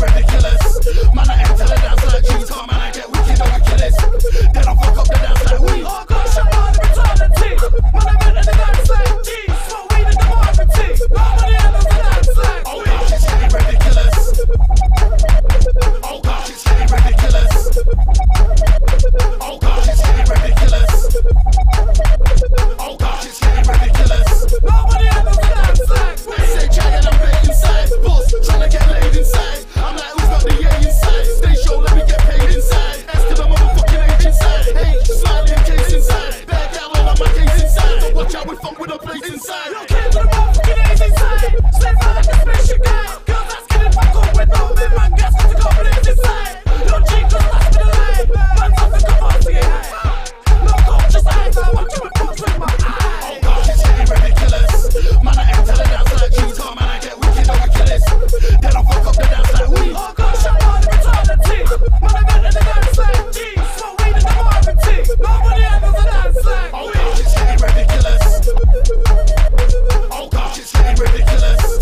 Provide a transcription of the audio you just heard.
ridiculous. Man, I act the dance like cheese. Come man, I get wicked. Then I fuck up the dance like weed.